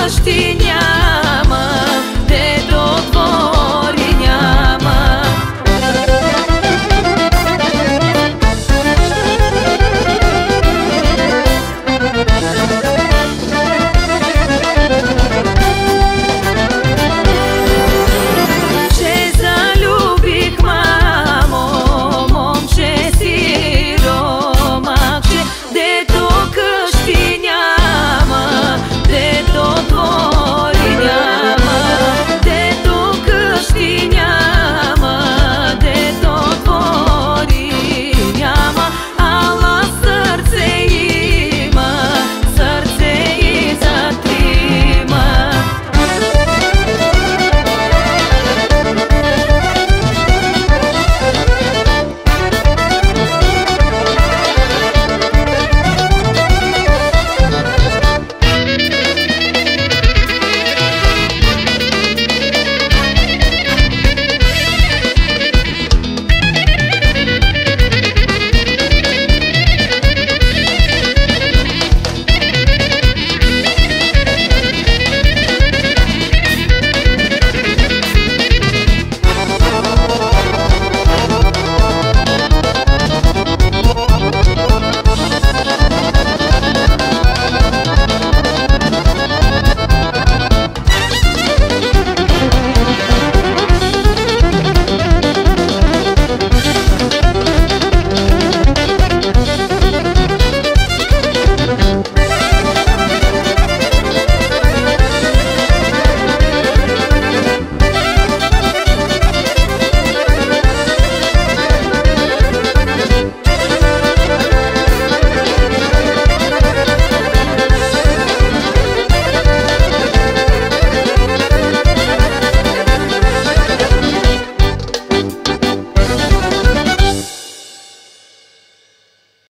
baštine.